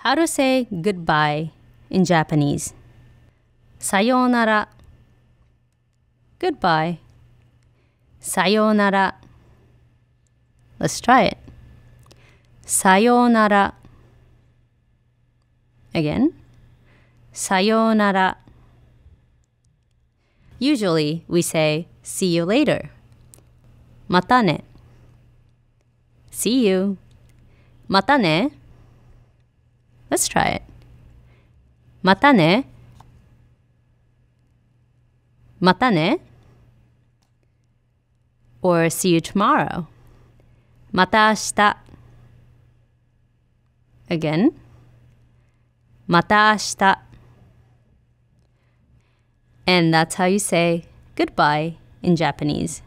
How to say goodbye in Japanese. Sayonara. Goodbye. Sayonara. Let's try it. Sayonara. Again. Sayonara. Usually we say see you later. Mata ne. See you. Mata ne. Let's try it. Mata ne. Mata ne. Or see you tomorrow. Mata ashita. Again. Mata ashita. And that's how you say goodbye in Japanese.